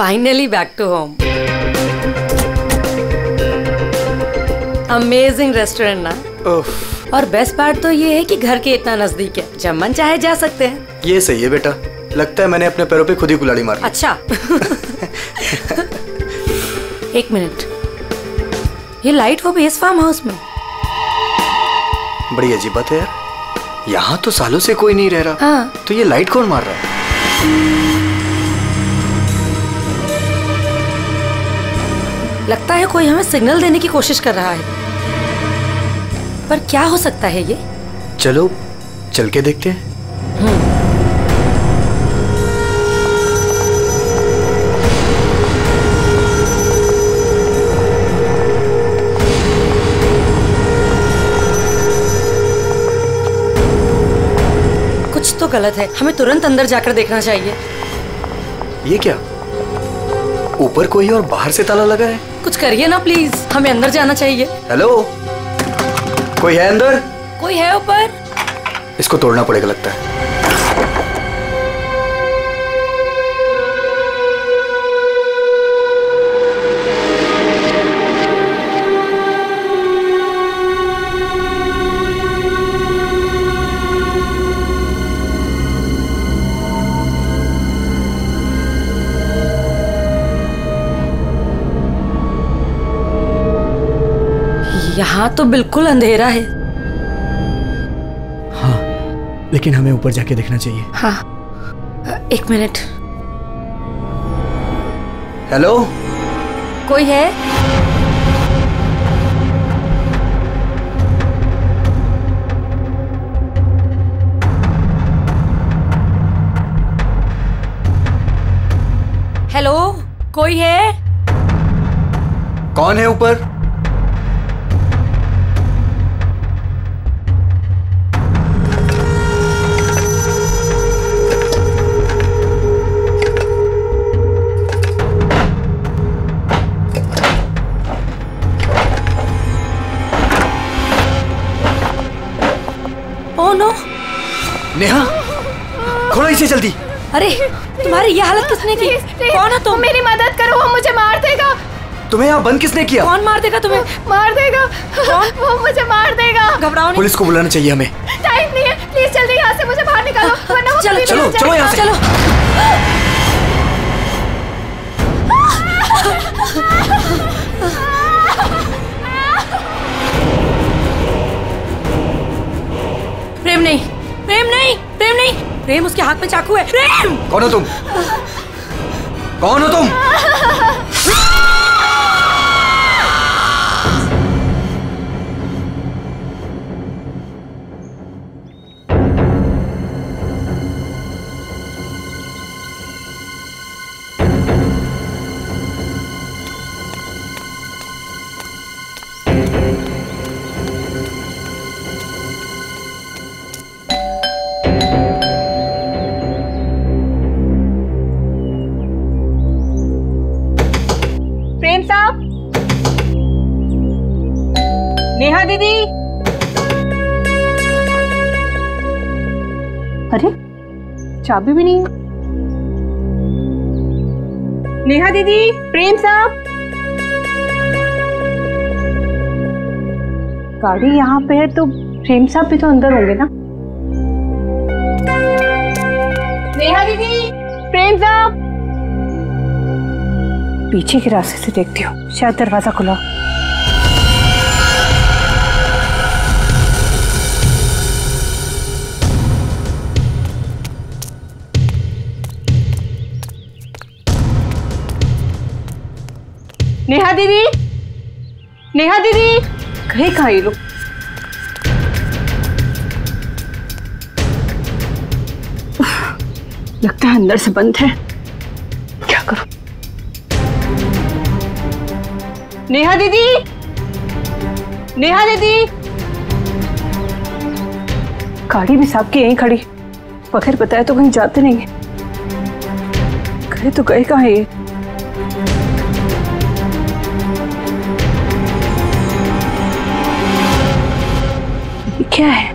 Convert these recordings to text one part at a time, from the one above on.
Finally back to home amazing restaurant ना? उफ, और बेस्ट पार्ट तो ये है कि घर के इतना नज़दीक है। जब मन चाहे जा सकते हैं। ये सही है बेटा। लगता है मैंने अपने पैरों पे खुद ही कुलाड़ी मार अच्छा। एक मिनट। ये लाइट हो भी इस फार्म हाउस में? बड़ी अजीब बात है यार। यहाँ तो सालों से कोई नहीं रह रहा। हाँ। तो ये लाइट कौन मार रहा है? लगता है कोई हमें सिग्नल देने की कोशिश कर रहा है। पर क्या हो सकता है ये? चलो चल के देखते हैं। कुछ तो गलत है। हमें तुरंत अंदर जाकर देखना चाहिए। ये क्या? ऊपर कोई और बाहर से ताला लगा है? कुछ करिए ना प्लीज़ हमें अंदर जाना चाहिए। हेलो कोई है अंदर? कोई है ऊपर? इसको तोड़ना पड़ेगा लगता है। यहाँ तो बिल्कुल अंधेरा है। हाँ लेकिन हमें ऊपर जाके देखना चाहिए। हाँ एक मिनट। हेलो? कोई है? हेलो कोई है? कौन है ऊपर? इसे जल्दी। अरे तुम्हारी ये हालत किसने की? कौन है तुम? मेरी मदद करो वो मुझे मार देगा। तुम्हें यहाँ बंद किसने किया? कौन मार देगा तुम्हें? मार देगा। वो मुझे मार देगा। घबराओ नहीं। पुलिस को बुलाना चाहिए हमें। टाइम नहीं है। प्लीज़ जल्दी यहाँ से मुझे बाहर निकालो वरना चलो, चलो, चलो यहाँ से। चलो। प्रेम उसके हाथ में चाकू है। प्रेम! कौन हो तुम? कौन हो तुम? दीदी। अरे, चाबी भी नहीं नेहा दीदी, प्रेम साहब। गाड़ी यहाँ पे है तो प्रेम साहब भी तो अंदर होंगे ना। नेहा दीदी, प्रेम साहब। पीछे के रास्ते से देखती हूँ। शायद दरवाज़ा खुला नेहा दीदी? नेहा दीदी? कहीं कहाँ ये लोग? लगता है अंदर से बंद है। क्या करूँ? नेहा दीदी? नेहा दीदी? गाड़ी भी साहब की यहीं खड़ी। बगैर बताए तो कहीं जाते नहीं है। गए तो गए कहाँ ये? ये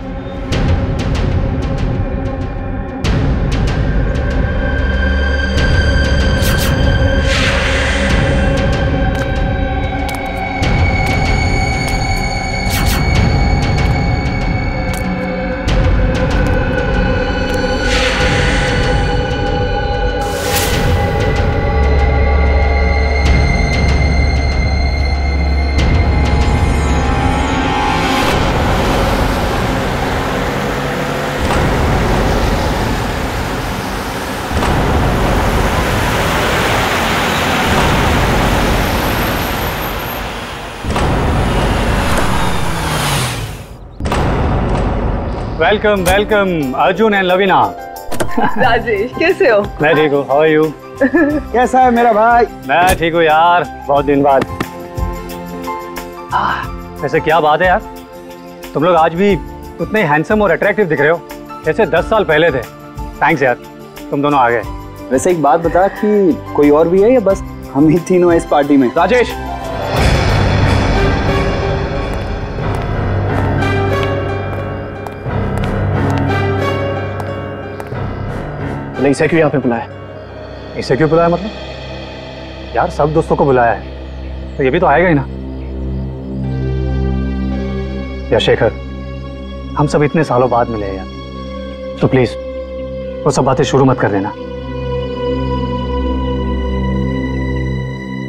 welcome welcome Arjun and Lavina Rajesh कैसे हो? मैं ठीक हूँ हाउ आर यू कैसा है मेरा भाई? मैं ठीक हूँ यार बहुत दिन बाद। वैसे क्या बात है यार? तुम लोग आज भी उतने हैंडसम और अट्रैक्टिव दिख रहे हो। जैसे दस साल पहले थे। थैंक्स यार तुम दोनों आ गए। वैसे एक बात बता कि कोई और भी है या बस हम ही तीनों हैं इस पार्टी में? राजेश नहीं इसे क्यों यहाँ पे बुलाया? इसे क्यों बुलाया मतलब? यार सब दोस्तों को बुलाया है। तो ये भी तो आएगा ही ना। यार शेखर हम सब इतने सालों बाद मिले हैं यार। तो प्लीज़ वो सब बातें शुरू मत कर देना।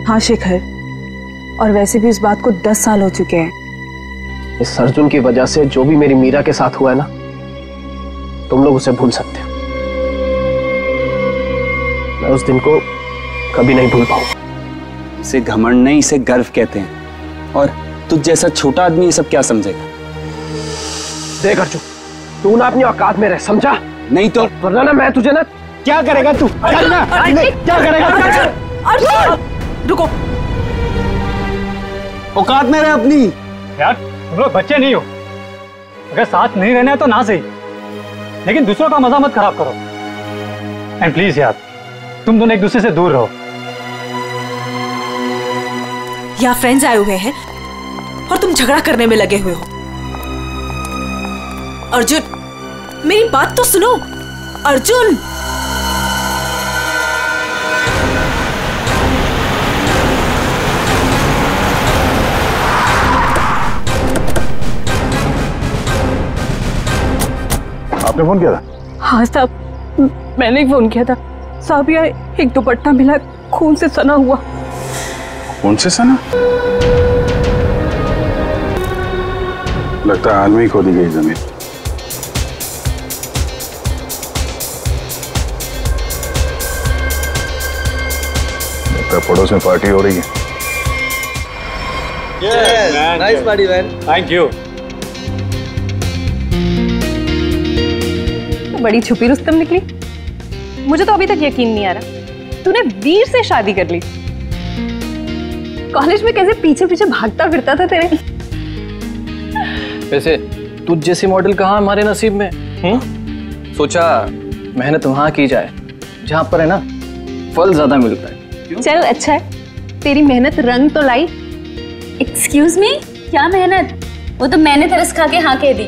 हाँ शेखर। और वैसे भी इस बात को दस साल हो चुके हैं। इस अर्जुन की वजह से जो भी मेरी मीरा के साथ हुआ है ना तुम लोग उसे भूल सकते हो। मैं उस दिन को कभी नहीं भूल पाऊँगा। इसे घमंड नहीं इसे गर्व कहते हैं। और तुझ जैसा छोटा आदमी ये सब क्या समझेगा? देख अर्जुन तू ना अपनी औकात में रह समझा? नहीं तो वरना ना मैं तुझे ना क्या करेगा तू? करना क्या करेगा तू? रुको। औकात में रह अपनी। यार तुम लोग बच्चे नहीं हो। अगर साथ नहीं रहना है तो ना सही। लेकिन दूसरों का मज़ा मत खराब करो। एंड प्लीज़ यार तुम दोनों एक दूसरे से दूर रहो। यहाँ फ्रेंड्स आए हुए हैं और तुम झगड़ा करने में लगे हुए हो। अर्जुन मेरी बात तो सुनो। अर्जुन! आपने फ़ोन किया था? हाँ साहब मैंने ही फ़ोन किया था। साहब यार एक दुपट्टा मिला खून से सना हुआ। कौन से सना? लगता है हाल में ही खोदी गई ज़मीन। लगता पड़ोस में पार्टी हो रही है। Nice party man thank you तो बड़ी छुपी रुस्तम निकली। मुझे तो अभी तक यकीन नहीं आ रहा। तूने वीर से शादी कर ली। कॉलेज में कैसे पीछे पीछे भागता फिरता था तेरे? वैसे तुझ जैसी मॉडल कहाँ हमारे नसीब में? हुँ? सोचा मेहनत वहाँ की जाए जहाँ पर है ना फल ज़्यादा मिलता है। चल अच्छा है। तेरी मेहनत रंग तो लाई। एक्सक्यूज मी क्या मेहनत? वो तो मैंने तरस खा के हाँ कह दी।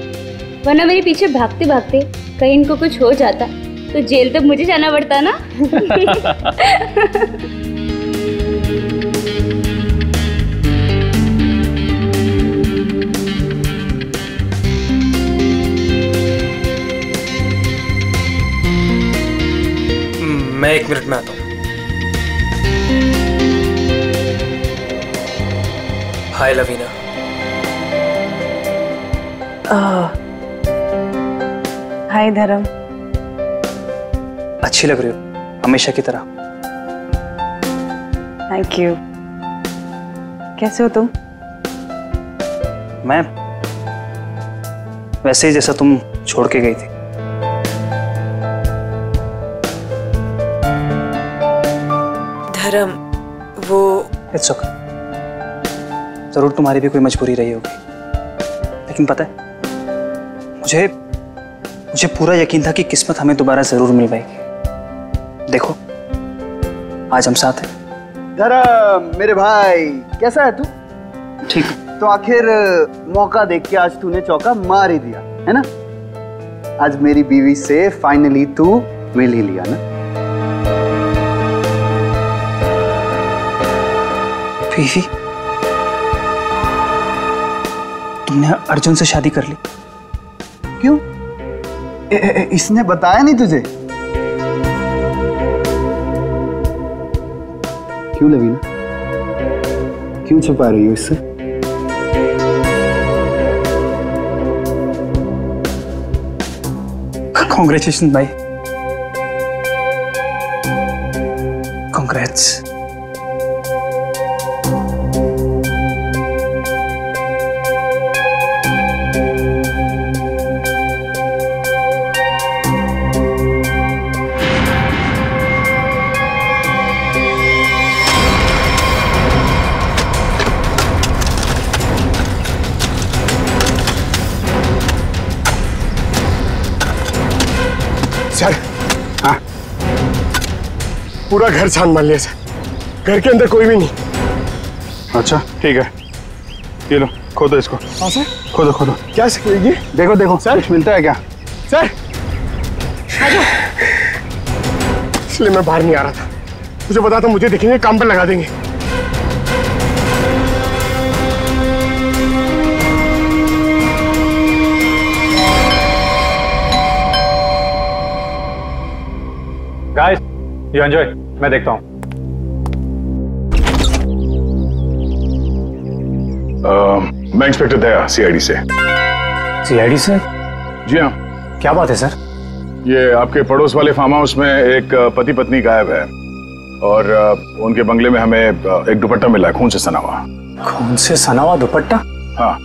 वरना मेरे पीछे भागते भागते कहीं इनको कुछ हो जाता। तो जेल तक मुझे जाना पड़ता ना? मैं एक मिनट में आता हूँ। हाय लवीना। हाय धर्म। अच्छी लग रही हो हमेशा की तरह। थैंक यू कैसे हो तुम? मैं वैसे ही जैसा तुम छोड़ के गई थी। धर्म वो इट्स ओके ज़रूर तुम्हारी भी कोई मजबूरी रही होगी। लेकिन पता है मुझे मुझे पूरा यकीन था कि किस्मत हमें दोबारा ज़रूर मिल पाएगी देखो आज हम साथ हैं। धर्म मेरे भाई कैसा है तू? ठीक। तो आखिर मौका देख के आज तूने चौका मार ही दिया है ना? आज मेरी बीवी से फाइनली तू मिल ही लिया ना? बीवी तुमने अर्जुन से शादी कर ली। क्यों? ए, ए, इसने बताया नहीं तुझे? क्यों लवीना क्यों छुपा रही हो इससे? कॉन्ग्रेचुलेशन भाई कॉन्ग्रेट्स पूरा घर छान मान लिया सर। घर के अंदर कोई भी नहीं। अच्छा ठीक है। ये लो खोदो इसको। हाँ सर। खोदो खोदो। क्या ये देखो देखो सर। कुछ मिलता है क्या? सर। इसलिए मैं बाहर नहीं आ रहा था। मुझे पता था मुझे देखेंगे काम पर लगा देंगे। गाइस यू एंजॉय मैं देखता हूँ. अ, मैं इंस्पेक्टर दया सीआईडी से. सीआईडी से? जी हाँ. क्या बात है सर? ये आपके पड़ोस वाले फार्म हाउस में एक पति पत्नी गायब है. और उनके बंगले में हमें एक दुपट्टा मिला है खून से सना हुआ. कौन से सना हुआ दुपट्टा? हाँ.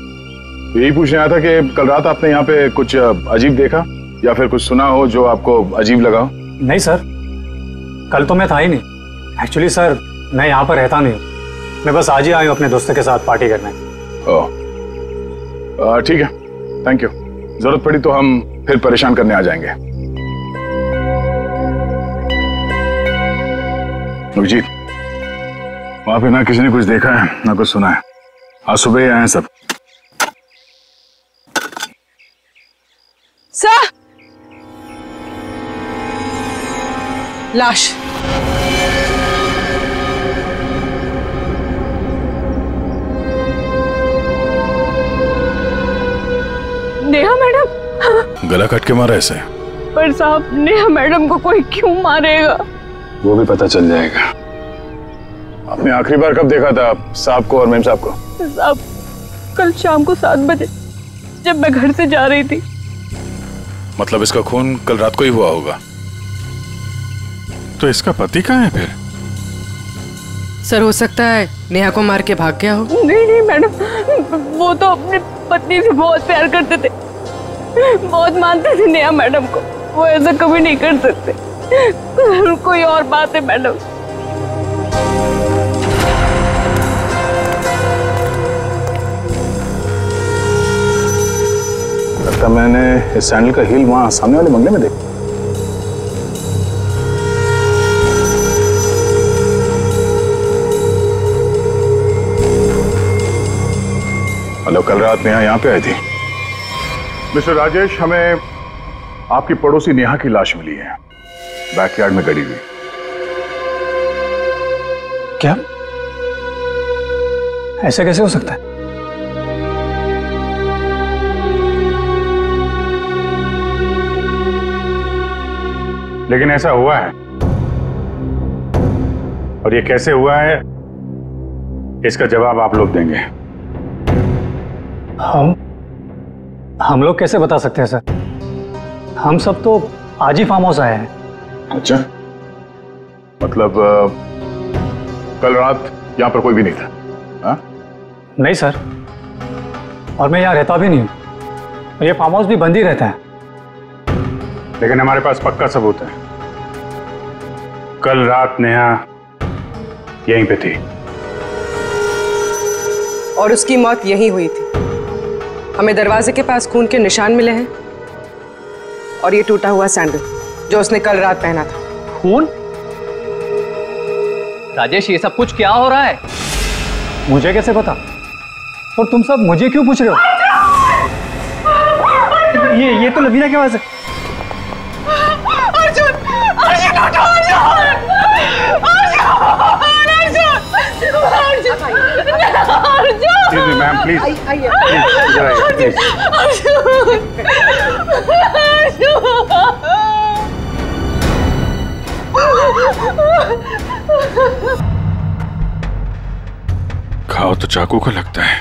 तो यही पूछने आया था कि कल रात आपने यहाँ पे कुछ अजीब देखा? या फिर कुछ सुना हो जो आपको अजीब लगा हो? नहीं सर. कल तो मैं था ही नहीं। एक्चुअली सर मैं यहाँ पर रहता नहीं मैं बस आज ही आया हूँ अपने दोस्तों के साथ पार्टी करने। ओह ठीक है। थैंक यू ज़रूरत पड़ी तो हम फिर परेशान करने आ जाएँगे। अभिजीत वहाँ पे ना किसी ने कुछ देखा है ना कुछ सुना है। आज सुबह ही आए हैं सब। सर लाश नेहा मैडम। गला कट के मारा ऐसे पर साहब नेहा मैडम को कोई क्यों मारेगा? वो भी पता चल जाएगा। आपने आखिरी बार कब देखा था साहब को और मेम साहब को? साहब कल शाम को सात बजे जब मैं घर से जा रही थी। मतलब इसका खून कल रात को ही हुआ होगा। तो इसका पति कहाँ है फिर? सर हो सकता है नेहा को मार के भाग गया हो। नहीं नहीं मैडम वो तो अपनी पत्नी से बहुत प्यार करते थे। बहुत मानते थे नेहा मैडम को। वो ऐसा कभी नहीं कर सकते। कोई और बात है मैडम? लगता मैंने इस सैंडल का हील वहाँ सामने वाले बंगले में देखा। मतलब कल रात नेहा यहाँ पे आई थी। मिस्टर राजेश हमें आपकी पड़ोसी नेहा की लाश मिली है। बैकयार्ड में गड़ी हुई। क्या? ऐसा कैसे हो सकता है? लेकिन ऐसा हुआ है। और ये कैसे हुआ है इसका जवाब आप लोग देंगे। हम हम लोग कैसे बता सकते हैं सर? हम सब तो आज ही फार्म हाउस आए हैं। अच्छा। मतलब कल रात यहाँ पर कोई भी नहीं था हाँ? नहीं सर। और मैं यहाँ रहता भी नहीं हूँ। ये फार्म हाउस भी बंद ही रहता है। लेकिन हमारे पास पक्का सबूत है। कल रात नेहा यहीं पे थी। और उसकी मौत यहीं हुई थी। हमें दरवाजे के पास खून के निशान मिले हैं और ये टूटा हुआ सैंडल, जो उसने कल रात पहना था। खून? राजेश, ये सब कुछ क्या हो रहा है? मुझे कैसे पता? और तुम सब मुझे क्यों पूछ रहे हो? ये ये तो लवीना की आवाज़ है। Please. Please, इधर आइए, खाओ तो चाकू का लगता है।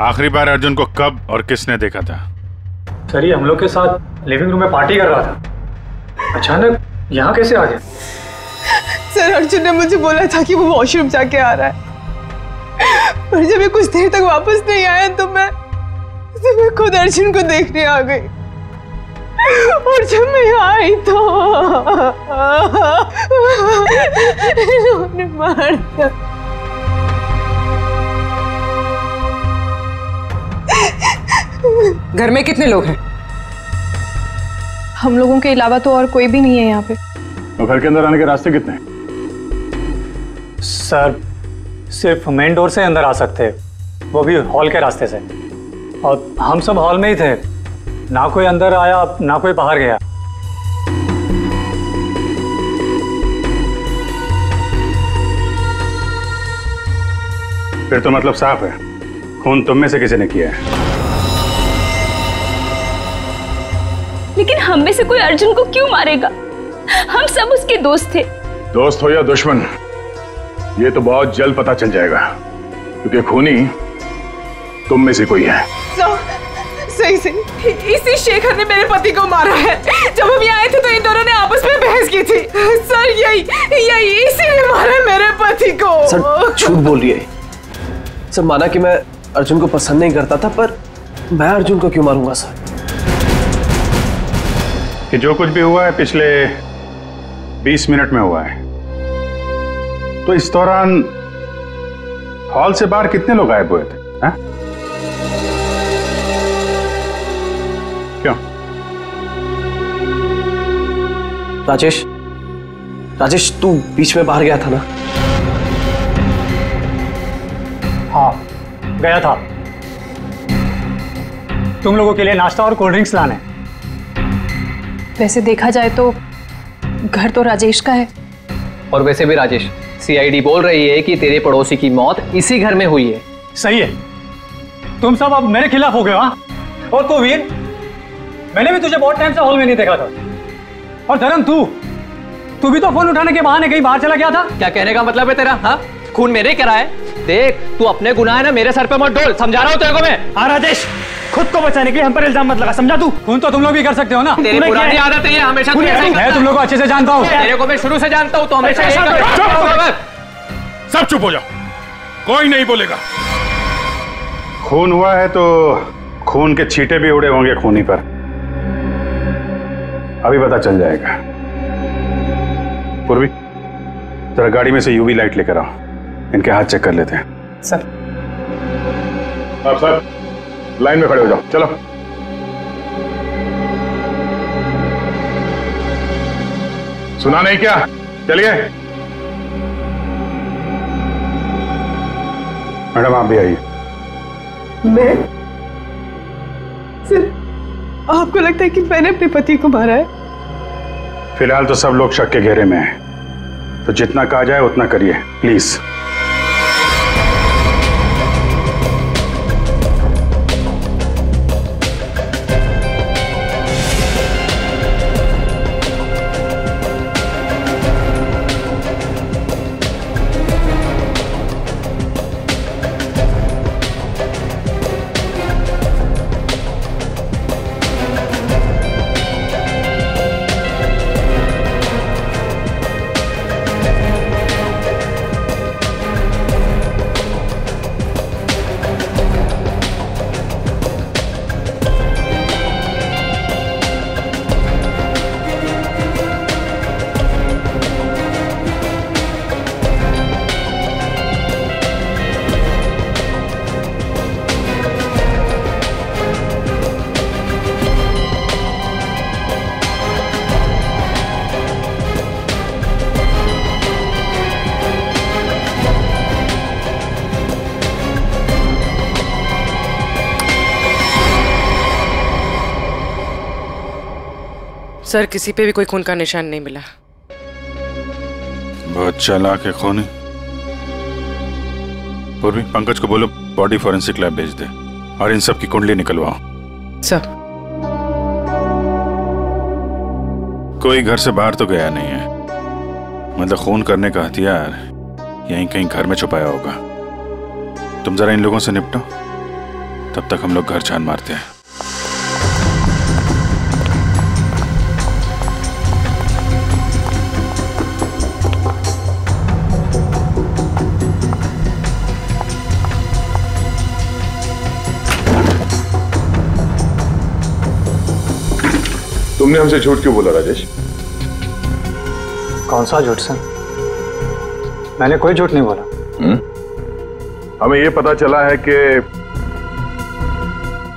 आखिरी बार अर्जुन को कब और किसने देखा था? सर ये हम लोग के साथ लिविंग रूम में पार्टी कर रहा था। अचानक यहाँ कैसे आ गया? सर अर्जुन ने मुझे बोला था कि वो वॉशरूम जाके आ रहा है। पर जब ये कुछ देर तक वापस नहीं आया तो मैं तो मैं खुद अर्जुन को देखने आ गई। और जब मैं आई तो इन्होंने मार दिया। घर में कितने लोग हैं? हम लोगों के अलावा तो और कोई भी नहीं है यहाँ पे। और घर के अंदर आने के रास्ते कितने हैं? सर सिर्फ़ मेन डोर से अंदर आ सकते। वो भी हॉल के रास्ते से। और हम सब हॉल में ही थे। ना कोई अंदर आया ना कोई बाहर गया। फिर तो मतलब साफ़ है। खून तुम में से किसी ने किया है। लेकिन हम में से कोई अर्जुन को क्यों मारेगा? हम सब उसके दोस्त थे। दोस्त हो या दुश्मन ये तो बहुत जल्द पता चल जाएगा क्योंकि खूनी तुम में से कोई है। सही सही। इसी शेखर ने मेरे पति को मारा है। जब हम यहाँ आए थे तो इन दोनों ने आपस में बहस की थी। सर यही यही इसी ने मारा मेरे पति को। सर झूठ बोल रही है। सर माना कि मैं अर्जुन को पसंद नहीं करता था पर मैं अर्जुन को क्यों मारूँगा सर? कि जो कुछ भी हुआ है पिछले 20 मिनट में हुआ है। तो इस दौरान हॉल से बाहर कितने लोग गायब हुए थे हा? क्यों? राजेश राजेश तू बीच में बाहर गया था ना? हाँ गया था। तुम लोगों के लिए नाश्ता और कोल्ड ड्रिंक्स लाने। वैसे देखा जाए तो घर तो राजेश का है। और वैसे भी राजेश सीआईडी बोल रही है कि तेरे पड़ोसी की मौत इसी घर में हुई है। सही है। तुम सब अब मेरे खिलाफ हो गए हाँ और तो वीर मैंने भी तुझे बहुत टाइम से हॉल में नहीं देखा था। और धर्म तू तू भी तो फ़ोन उठाने के बहाने कहीं बाहर चला गया था। क्या कहने का मतलब है तेरा हाँ? खून मेरे करा है। देख तू अपने गुनाह है ना मेरे सर पे मत डोल समझा रहा हूँ तेरे को मैं? हाँ राजेश खुद को बचाने के लिए हम पर इल्ज़ाम मत लगा समझा तू? खून तो तुम लोग भी कर सकते हो ना? तेरी पुरानी आदत है हमेशा ऐसा मैं तुम लोग को अच्छे से जानता हूँ। तेरे को मैं शुरू से जानता हूँ तो हमेशा। सब चुप हो जाओ। कोई नहीं बोलेगा। खून हुआ है तो खून के छींटे भी उड़े होंगे खूनी पर। अभी पता चल जाएगा। पूर्वी जरा गाड़ी में से यूवी लाइट लेकर आओ। इनके हाथ चेक कर लेते हैं। सर। आप सर लाइन में खड़े हो जाओ। चलो। सुना नहीं क्या? चलिए। मैडम आप भी आइए। मैं? सर आपको लगता है कि मैंने अपने पति को मारा है? फ़िलहाल तो सब लोग शक के घेरे में हैं। तो जितना कहा जाए उतना करिए। प्लीज़। सर किसी पे भी कोई खून का निशान नहीं मिला। बहुत चालाक है खून। पूर्वी पंकज को बोलो बॉडी फॉरेंसिक लैब भेज दे और इन सब की कुंडली निकलवाओ। सर। कोई घर से बाहर तो गया नहीं है। मतलब खून करने का हथियार यहीं कहीं घर में छुपाया होगा। तुम जरा इन लोगों से निपटो। तब तक हम लोग घर छान मारते हैं। तुमने हमसे झूठ क्यों बोला राजेश? कौन सा झूठ सर? मैंने कोई झूठ नहीं बोला। हम्म? हमें यह पता चला है कि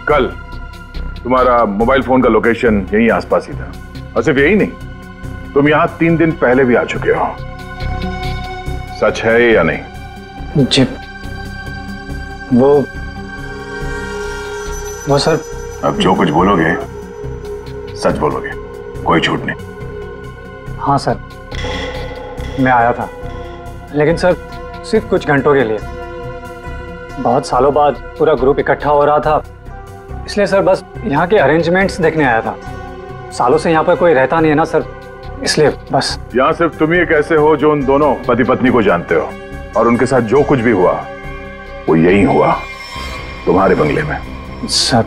कल तुम्हारा मोबाइल फ़ोन का लोकेशन यहीं आसपास ही था। और सिर्फ़ यही नहीं तुम यहाँ तीन दिन पहले भी आ चुके हो। सच है या नहीं? जी। वो वो सर अब जो कुछ बोलोगे सच बोलोगे? कोई झूठ नहीं। हाँ सर। मैं आया था। लेकिन सर सिर्फ़ कुछ घंटों के लिए। बहुत सालों बाद पूरा ग्रुप इकट्ठा हो रहा था। इसलिए सर बस यहाँ के अरेंजमेंट्स देखने आया था। सालों से यहाँ पर कोई रहता नहीं है ना सर। इसलिए बस। यहाँ सिर्फ़ तुम ही एक ऐसे हो जो उन दोनों पति पत्नी को जानते हो। और उनके साथ जो कुछ भी हुआ वो यही हुआ तुम्हारे बंगले में। सर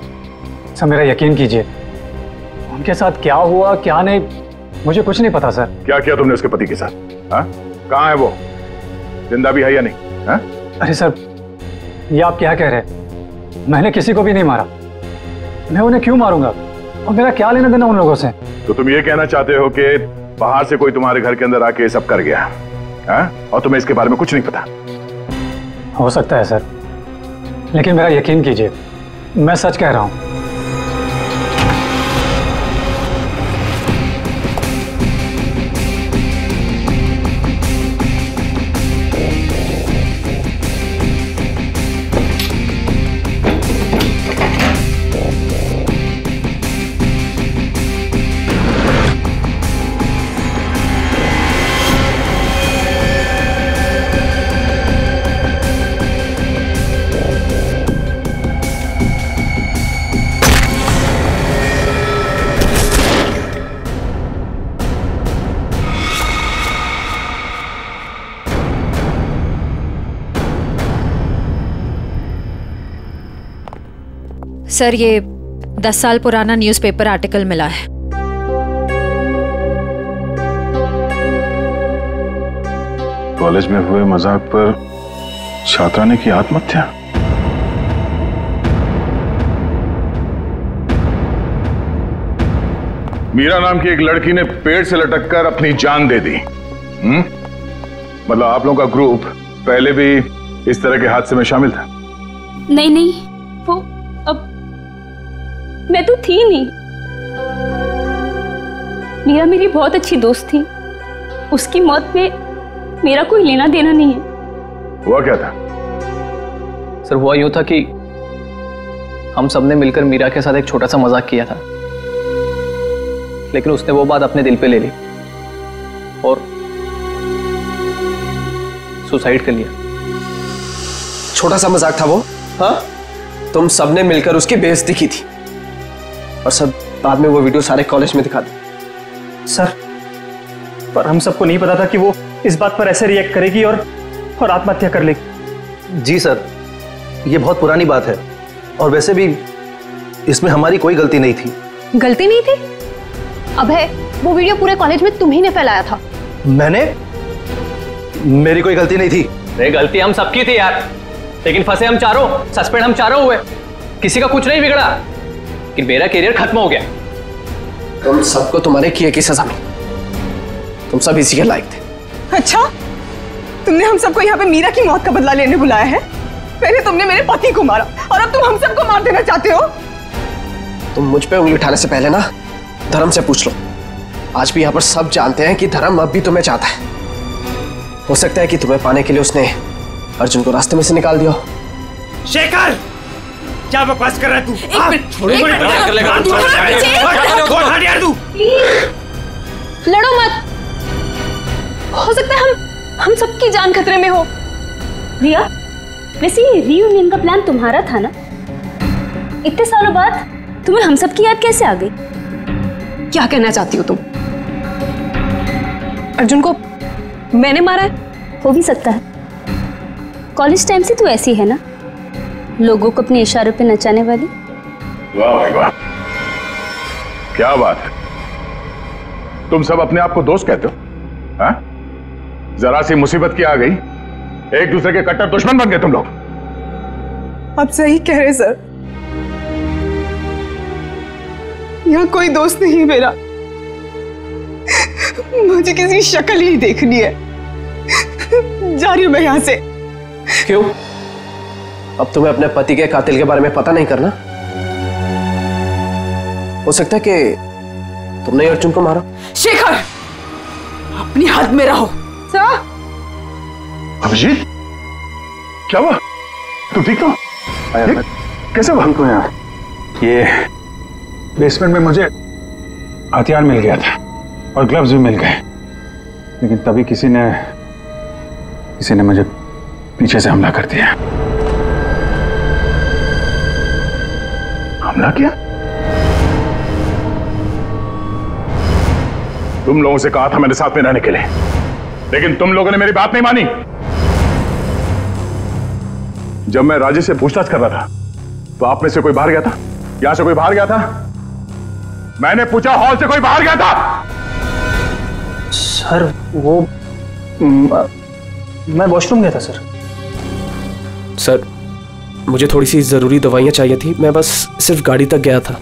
सर मेरा यकीन कीजिए। उनके साथ क्या हुआ क्या नहीं मुझे कुछ नहीं पता सर। क्या किया तुमने उसके पति के साथ? हाँ? कहाँ है वो? ज़िंदा भी है या नहीं? हाँ? अरे सर ये आप क्या कह रहे हैं? मैंने किसी को भी नहीं मारा। मैं उन्हें क्यों मारूँगा? और मेरा क्या लेना देना उन लोगों से? तो तुम ये कहना चाहते हो कि बाहर से कोई तुम्हारे घर के अंदर आके सब कर गया? हाँ? और तुम्हें इसके बारे में कुछ नहीं पता? हो सकता है सर। लेकिन मेरा यकीन कीजिए मैं सच कह रहा हूँ। सर ये दस साल पुराना न्यूज़पेपर आर्टिकल मिला है। कॉलेज में हुए मज़ाक पर छात्रा ने की आत्महत्या? मीरा नाम की एक लड़की ने पेड़ से लटक कर अपनी जान दे दी। हम्म? मतलब आप लोगों का ग्रुप पहले भी इस तरह के हादसे में शामिल था? नहीं नहीं वो मैं तो थी नहीं। मीरा मेरी बहुत अच्छी दोस्त थी। उसकी मौत में मेरा कोई लेना देना नहीं है। हुआ क्या था? सर हुआ यूँ था कि हम सबने मिलकर मीरा के साथ एक छोटा सा मज़ाक किया था। लेकिन उसने वो बात अपने दिल पे ले ली और सुसाइड कर लिया। छोटा सा मज़ाक था वो? हाँ? तुम सबने मिलकर उसकी बेइज्जती की थी। और सब बाद में वो वीडियो सारे कॉलेज में दिखा दी। सर पर हम सबको नहीं पता था कि वो इस बात पर ऐसे रिएक्ट करेगी और और आत्महत्या कर लेगी। जी सर ये बहुत पुरानी बात है। और वैसे भी इसमें हमारी कोई गलती नहीं थी। गलती नहीं थी? अब है वो वीडियो पूरे कॉलेज में तुम्ही ने फैलाया था। मैंने? मेरी कोई गलती नहीं थी। अरे गलती हम सबकी थी यार। लेकिन फंसे हम चारों सस्पेंड हम चारों हुए। किसी का कुछ नहीं बिगड़ा। कि मेरा करियर खत्म हो गया। तुम सबको तुम्हारे किए की सजा मिली। तुम सब इसी के लायक थे। अच्छा? तुमने हम सबको यहाँ पे मीरा की मौत का बदला लेने बुलाया है? पहले तुमने मेरे पति को मारा और अब तुम हम सबको मार देना चाहते हो? तुम मुझ पे उंगली उठाने से पहले ना धर्म से पूछ लो। आज भी यहाँ पर सब जानते हैं कि धर्म अब भी तुम्हें चाहता है। हो सकता है कि तुम्हें पाने के लिए उसने अर्जुन को रास्ते में से निकाल दिया शेखर! क्या बकवास कर रहा है तू एक छोड़ो, एक मिनट, कर लेगा। यार तू लड़ो मत हो सकता है हम हम सबकी जान खतरे में हो रिया वैसे ये रीयूनियन का प्लान तुम्हारा था ना इतने सालों बाद तुम्हें हम सब की याद कैसे आ गई क्या कहना चाहती हो तुम अर्जुन को मैंने मारा है हो भी सकता है कॉलेज टाइम से तू ऐसी है ना लोगों को अपने इशारों पे नचाने वाली? वाह भाई वाह। क्या बात है। तुम सब अपने आप को दोस्त कहते हो हाँ? जरा सी मुसीबत की आ गई एक दूसरे के कट्टर दुश्मन बन गए तुम लोग। आप सही कह रहे सर। यहाँ कोई दोस्त नहीं मेरा। मुझे किसी शक्ल ही देखनी है। जा रही हूँ मैं यहाँ से। क्यों? अब तुम्हें अपने पति के कातिल के बारे में पता नहीं करना? हो सकता है कि तुमने ही अर्जुन को मारा। शेखर अपनी हद में रहो। सर? अभिजीत क्या हुआ? तुम ठीक तो? कैसे हुआ? हमको यहाँ ये बेसमेंट में मुझे हथियार मिल गया था और ग्लव्स भी मिल गए। लेकिन तभी किसी ने किसी ने मुझे पीछे से हमला कर दिया। हमला किया? तुम लोगों से कहा था मेरे साथ में रहने के लिए। लेकिन तुम लोगों ने मेरी बात नहीं मानी। जब मैं राजेश से पूछताछ कर रहा था तो आप में से कोई बाहर गया था? यहाँ से कोई बाहर गया था? मैंने पूछा हॉल से कोई बाहर गया था? सर वो मैं वॉशरूम गया था सर। सर मुझे थोड़ी सी ज़रूरी दवाइयाँ चाहिए थी। मैं बस सिर्फ़ गाड़ी तक गया था।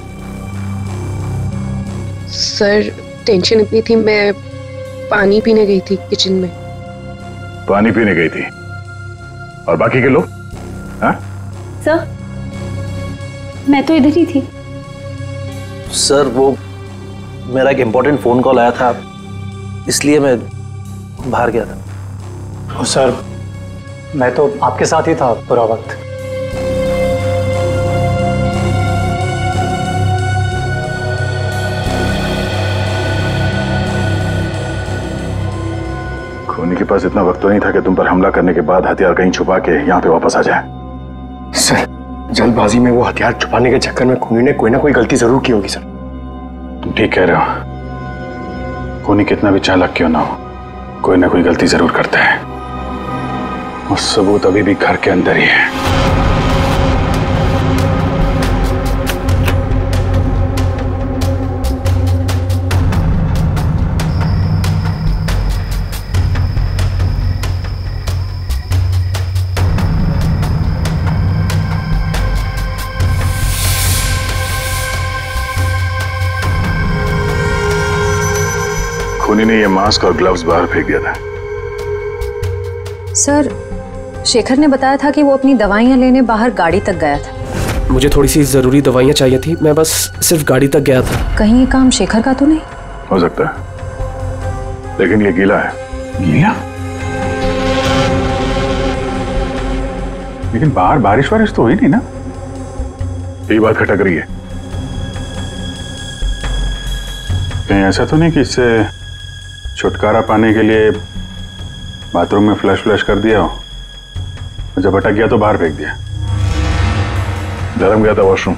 सर टेंशन इतनी थी मैं पानी पीने गई थी किचन में। पानी पीने गई थी? और बाकी के लोग? हाँ? सर मैं तो इधर ही थी। सर वो मेरा एक इम्पोर्टेंट फ़ोन कॉल आया था। इसलिए मैं बाहर गया था। सर मैं तो आपके साथ ही था पूरा वक्त। पास इतना वक्त तो नहीं था कि तुम पर हमला करने के बाद हथियार कहीं छुपा के यहाँ पे वापस आ जाए। सर जल्दबाजी में वो हथियार छुपाने के चक्कर में खूनी ने कोई ना कोई गलती ज़रूर की होगी सर। तुम ठीक कह रहे हो। खूनी कितना भी चालाक क्यों ना हो कोई ना कोई गलती ज़रूर करता है। और सबूत अभी भी घर के अंदर ही है। खूनी ने ये मास्क और ग्लव्स बाहर फेंक दिया था। सर शेखर ने बताया था कि वो अपनी दवाइयाँ लेने बाहर गाड़ी तक गया था। मुझे थोड़ी सी ज़रूरी दवाइयाँ चाहिए थी। मैं बस सिर्फ़ गाड़ी तक गया था। कहीं ये काम शेखर का तो नहीं? हो सकता है। लेकिन ये गीला है। गीला? लेकिन बाहर बारिश वारिश तो हुई नहीं ना? यही बात खटक रही है। कहीं ऐसा तो नहीं कि इससे छुटकारा पाने के लिए बाथरूम में फ्लश फ्लश कर दिया हो। जब अटक गया तो बाहर फेंक दिया। धर्म गया था वॉशरूम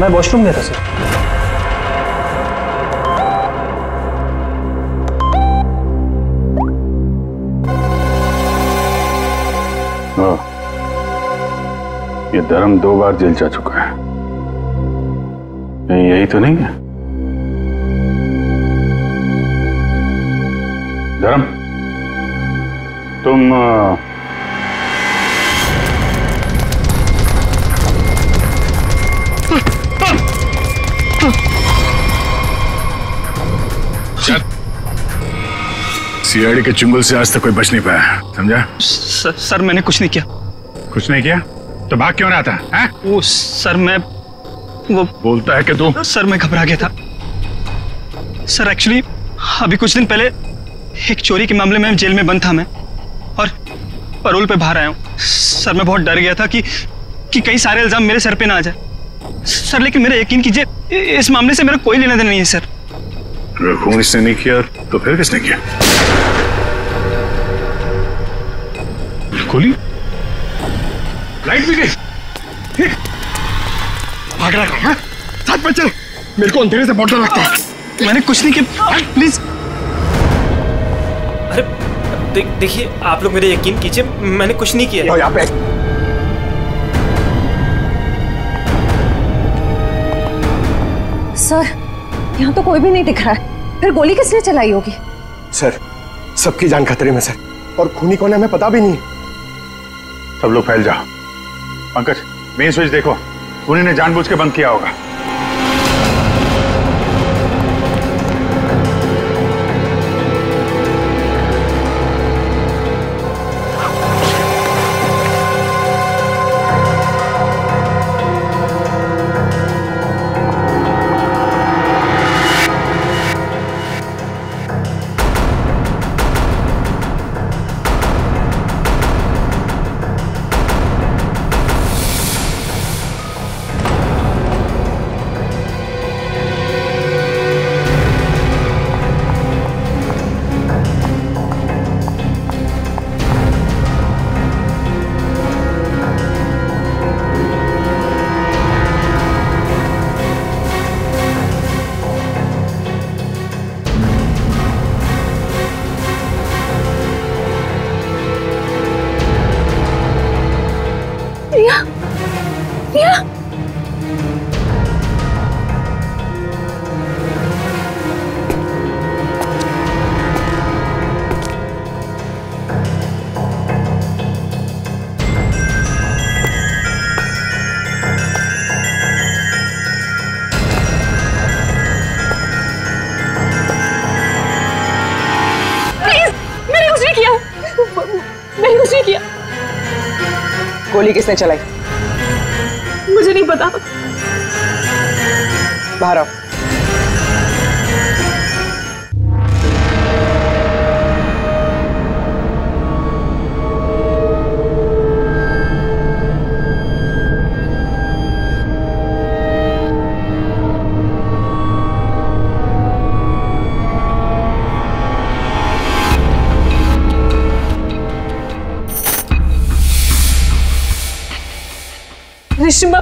मैं वॉशरूम गया था सर हाँ। ये धर्म दो बार जेल जा चुका है। यही तो नहीं है? धर्म। तुम सीआईडी के चुंगल से आज तक कोई बच नहीं पाया समझा? सर, सर मैंने कुछ नहीं किया। कुछ नहीं किया? तो भाग क्यों रहा था हैं? वो सर मैं वो बोलता है कि तू? सर मैं घबरा गया था। सर एक्चुअली अभी कुछ दिन पहले एक चोरी के मामले में जेल में बंद था मैं। और परोल पे बाहर आया हूँ। सर मैं बहुत डर गया था कि कि कई सारे इल्ज़ाम मेरे सर पे ना आ जाए। सर लेकिन मेरा यकीन कीजिए इस मामले से मेरा कोई लेना देना नहीं है सर। खून इसने नहीं किया तो फिर किसने किया? खोली। लाइट भी गई। भाग रहा है हाँ? साथ में चल। मेरे को अंधेरे से बहुत डर लगता है। मैंने कुछ नहीं किया। प्लीज़। अरे दे, देखिए आप लोग मेरे यकीन कीजिए मैंने कुछ नहीं किया। यहाँ पे सर यहाँ तो कोई भी नहीं दिख रहा है। फिर गोली किसने चलाई होगी? सर सबकी जान खतरे में सर। और खूनी कौन है हमें पता भी नहीं। सब लोग फैल जाओ। पंकज मेन स्विच देखो। खूनी ने जानबूझ के बंद किया होगा। गोली किसने चलाई? मुझे नहीं पता। बाहर आओ। रिश्मा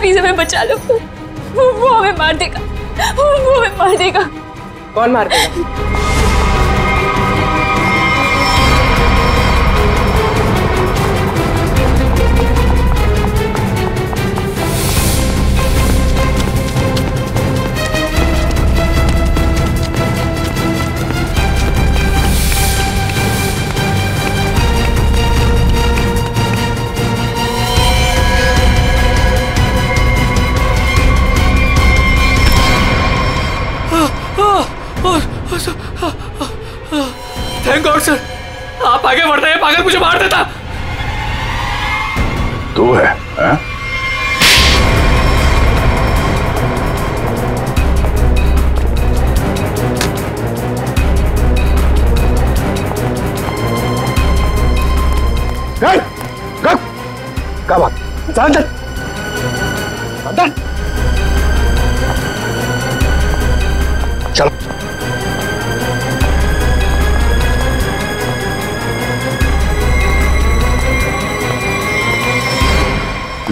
प्लीज़ हमें बचा लो। वो वो हमें मार देगा। वो वो हमें मार देगा। कौन मार देगा? थैंक गॉड सर आप आगे बढ़ रहे हैं पागल मुझे मार देता। तू है।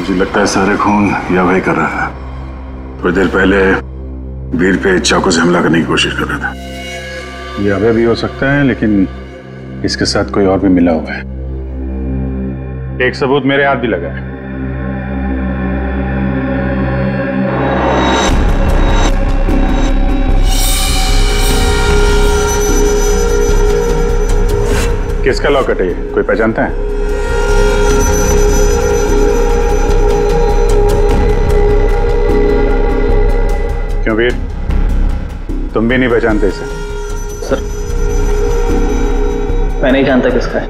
मुझे लगता है सारे खून या वही कर रहा था। थोड़ी देर पहले वीर पे चाकू से हमला करने की कोशिश कर रहा था। यह अभय भी हो सकता है, लेकिन इसके साथ कोई और भी मिला हुआ है। एक सबूत मेरे हाथ भी लगा है। किसका लॉकेट है ये? कोई पहचानता है? क्यों वीर तुम भी नहीं पहचानते इसे। सर मैं नहीं जानता किसका है।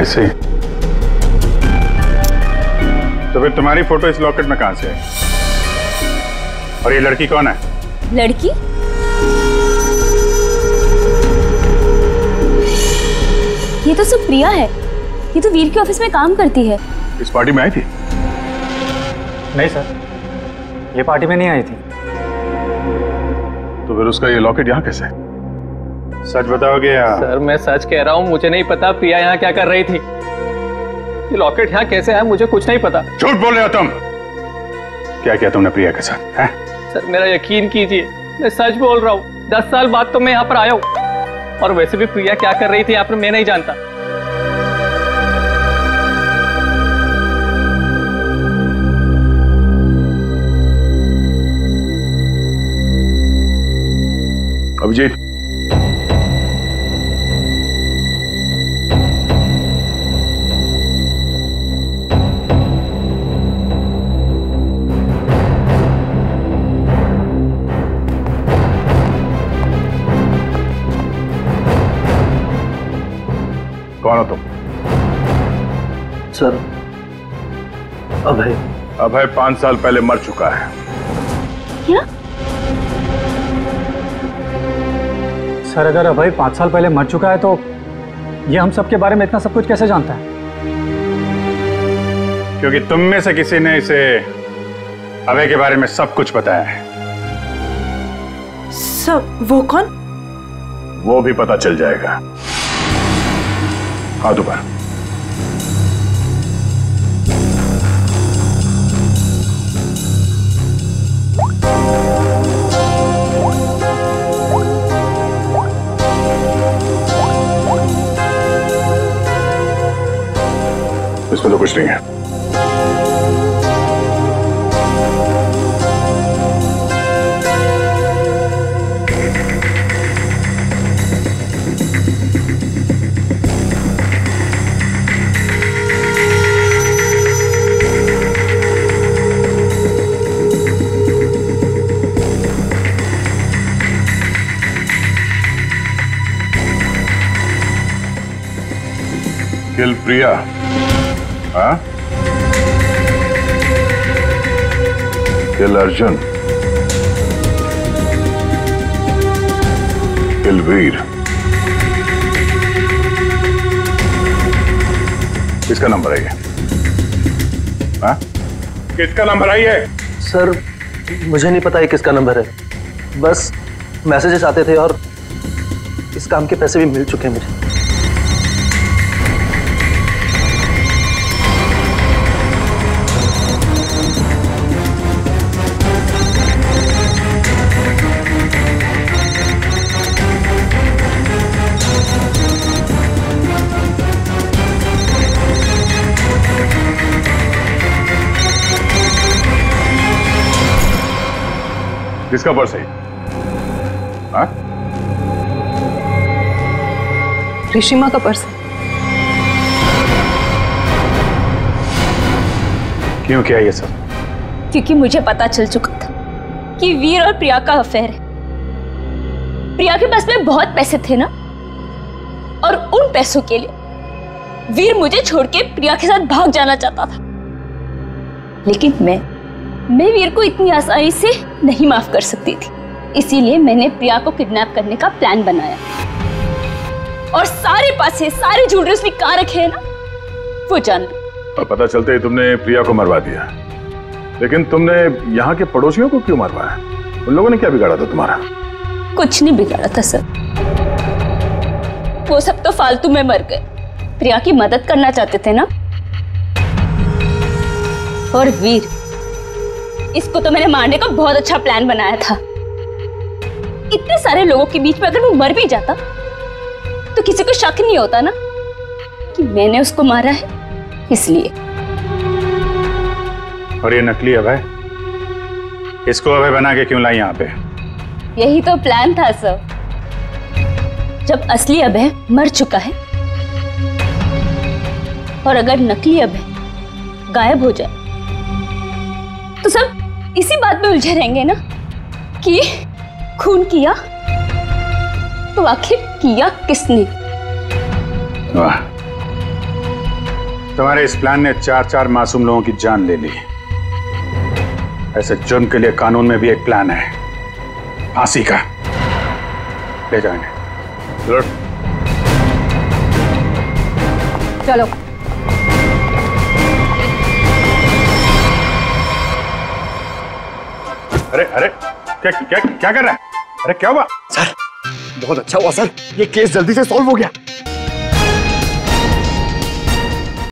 ऐसे तो फिर तुम्हारी फ़ोटो इस लॉकेट में कहाँ से है और ये लड़की कौन है? लड़की? ये तो सुप्रिया है। ये तो वीर के ऑफ़िस में काम करती है। इस पार्टी में आई थी? नहीं सर। ये पार्टी में नहीं आई थी। तो फिर उसका ये लॉकेट यहाँ कैसे? सच बताओगे सर मैं सच कह रहा हूँ मुझे नहीं पता प्रिया यहाँ क्या कर रही थी। ये लॉकेट यहाँ कैसे आया मुझे कुछ नहीं पता। झूठ बोल रहे हो तुम। क्या किया तुमने प्रिया के साथ हैं? सर मेरा यकीन कीजिए मैं सच बोल रहा हूँ। दस साल बाद तो मैं यहाँ पर आया हूँ। और वैसे भी प्रिया क्या कर रही थी यहाँ पर मैं नहीं जानता। अभिजीत। कौन हो तुम? सर अभय। अभय पाँच साल पहले मर चुका है। क्या? सर अगर अभय पाँच साल पहले मर चुका है तो ये हम सब के बारे में इतना सब कुछ कैसे जानता है? क्योंकि तुम में से किसी ने इसे अभय के बारे में सब कुछ बताया है। सब वो कौन? वो भी पता चल जाएगा। हाथ ऊपर twisting. Kill Priya. है किल अर्जुन किल वीर किसका नंबर है हाँ किसका नंबर है सर मुझे नहीं पता ये किसका नंबर है बस मैसेजेस आते थे और इस काम के पैसे भी मिल चुके हैं मुझे किसका पर्स है? हाँ? ऋषिमा का पर्स। क्यों किया ये सब? क्योंकि मुझे पता चल चुका था कि वीर और प्रिया का अफेयर है। प्रिया के पास में बहुत पैसे थे ना? और उन पैसों के लिए वीर मुझे छोड़ के प्रिया के साथ भाग जाना चाहता था। लेकिन मैं मैं वीर को इतनी आसानी से नहीं माफ़ कर सकती थी। इसीलिए मैंने प्रिया को किडनैप करने का प्लान बनाया। और सारे पैसे सारे ज्वेलरी उसने कहाँ रखे हैं ना? वो जान लो। और पता चलते ही तुमने प्रिया को मरवा दिया। लेकिन तुमने यहाँ के पड़ोसियों को क्यों मरवाया? उन लोगों ने क्या बिगाड़ा था तुम्हारा? कुछ नहीं बिगाड़ा था सर। वो सब तो फालतू में मर गए। प्रिया की मदद करना चाहते थे ना? और वीर इसको तो मैंने मारने का बहुत अच्छा प्लान बनाया था। इतने सारे लोगों के बीच में अगर वो मर भी जाता तो किसी को शक नहीं होता ना कि मैंने उसको मारा है? इसलिए। और ये नकली अभय इसको अभय बना के क्यों लाई यहाँ पे? यही तो प्लान था सर जब असली अभय मर चुका है। और अगर नकली अभय गायब हो जाए तो सब इसी बात में उलझे रहेंगे ना? कि खून किया तो आखिर किया किसने? वाह। तुम्हारे इस प्लान ने चार चार मासूम लोगों की जान ले ली। ऐसे जुर्म के लिए कानून में भी एक प्लान है। फांसी का। ले जाएँगे चलो। अरे अरे, क्या क्या क्या कर रहा है? अरे, क्या हुआ? सर, बहुत अच्छा हुआ, सर। ये केस जल्दी से सॉल्व हो गया।